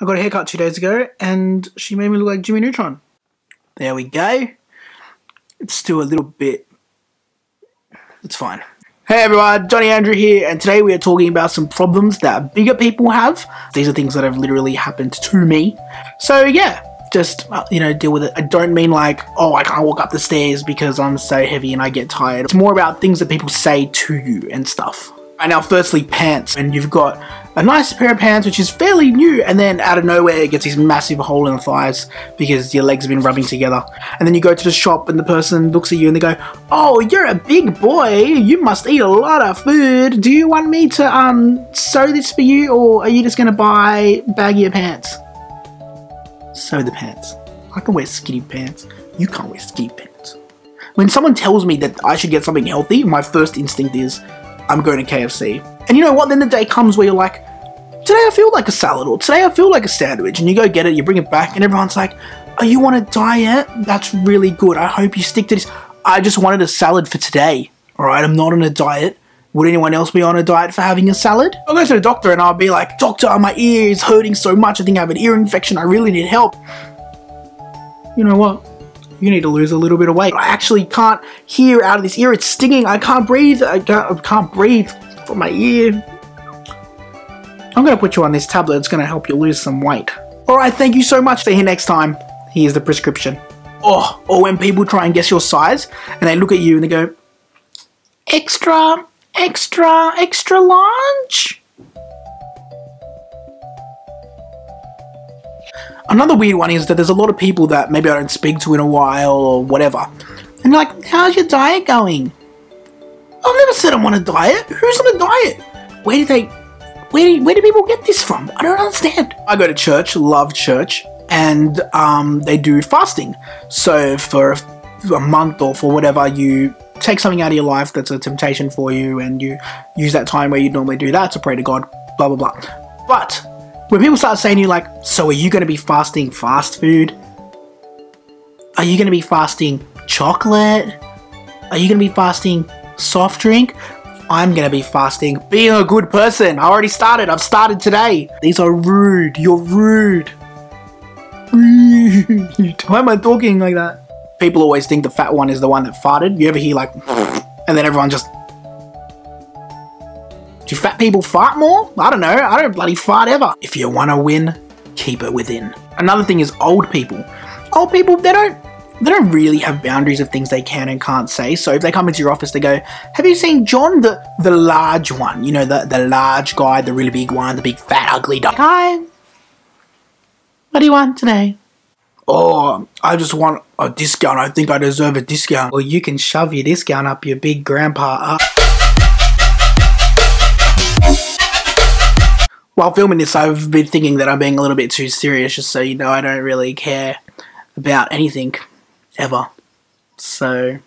I got a haircut two days ago and she made me look like Jimmy Neutron. There we go. It's still a little bit. It's fine. Hey everyone, Johnny Andrew here, and today we are talking about some problems that bigger people have. These are things that have literally happened to me. So yeah, just, uh, you know, deal with it. I don't mean like, oh, I can't walk up the stairs because I'm so heavy and I get tired. It's more about things that people say to you and stuff. Right now, firstly, pants. And you've got a nice pair of pants, which is fairly new, and then out of nowhere, it gets this massive hole in the thighs because your legs have been rubbing together. And then you go to the shop, and the person looks at you and they go, Oh, you're a big boy. You must eat a lot of food. Do you want me to um sew this for you, or are you just going to buy baggier pants? Sew the pants. I can wear skinny pants. You can't wear skinny pants. When someone tells me that I should get something healthy, my first instinct is, I'm going to KFC. And you know what? Then the day comes where you're like, today I feel like a salad, or today I feel like a sandwich, and you go get it, you bring it back, and everyone's like, are you on a diet? That's really good. I hope you stick to this. I just wanted a salad for today. Alright, I'm not on a diet. Would anyone else be on a diet for having a salad? I'll go to the doctor and I'll be like, Doctor, my ear is hurting so much. I think I have an ear infection. I really need help. You know what? You need to lose a little bit of weight. I actually can't hear out of this ear. It's stinging. I can't breathe. I can't, I can't breathe from my ear. I'm going to put you on this tablet. It's going to help you lose some weight. Alright, thank you so much. See you next time. Here's the prescription. Oh, or when people try and guess your size and they look at you and they go, extra, extra, extra large? Another weird one is that there's a lot of people that maybe I don't speak to in a while or whatever. And you're like, how's your diet going? I've never said I'm on a diet. Who's on a diet? Where do they, where do, where do people get this from? I don't understand. I go to church, love church, and um, they do fasting. So for a month or for whatever, you take something out of your life that's a temptation for you and you use that time where you normally do that to pray to God, blah, blah, blah. But when people start saying you like, so are you going to be fasting fast food? Are you going to be fasting chocolate? Are you going to be fasting soft drink? I'm going to be fasting being a good person. I already started. I've started today. These are rude. You're. Rude. Why am I talking like that? People always think the fat one is the one that farted. You ever hear like, and then everyone just do fat people fart more? I don't know. I don't bloody fart ever. If you want to win, keep it within. Another thing is old people. Old people, they don't they don't really have boundaries of things they can and can't say. So if they come into your office, they go, "Have you seen John, the the large one? You know, the the large guy, the really big one, the big fat ugly dog." Hi. What do you want today? Oh, I just want a discount. I think I deserve a discount. Well, you can shove your discount up your big grandpa up. While filming this, I've been thinking that I'm being a little bit too serious, just so you know I don't really care about anything ever. So,